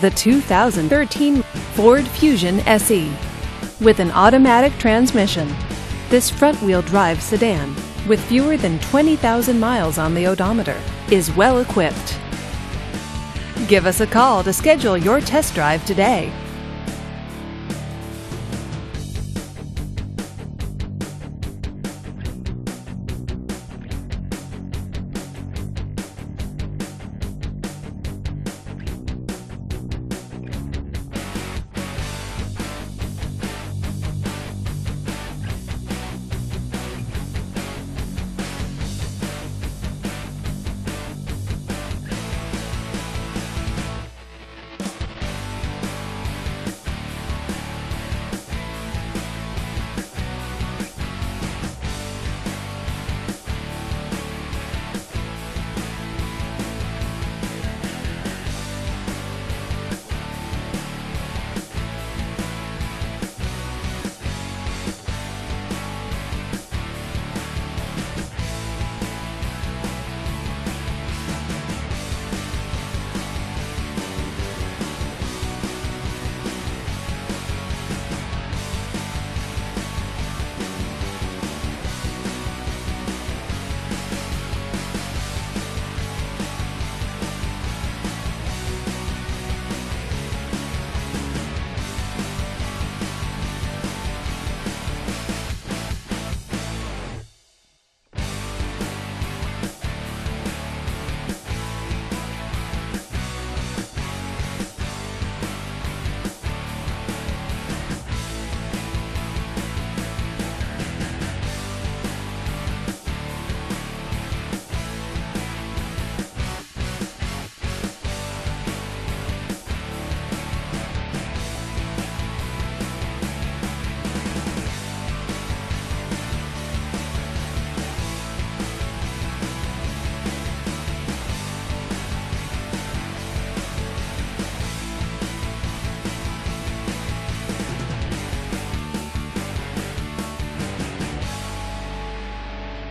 The 2013 Ford Fusion SE with an automatic transmission. This front-wheel drive sedan with fewer than 20,000 miles on the odometer is well equipped. Give us a call to schedule your test drive today.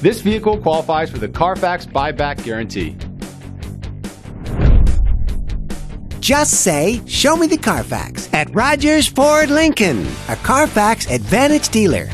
This vehicle qualifies for the Carfax buyback guarantee. Just say, Show me the Carfax at Rogers Ford Lincoln, a Carfax Advantage dealer.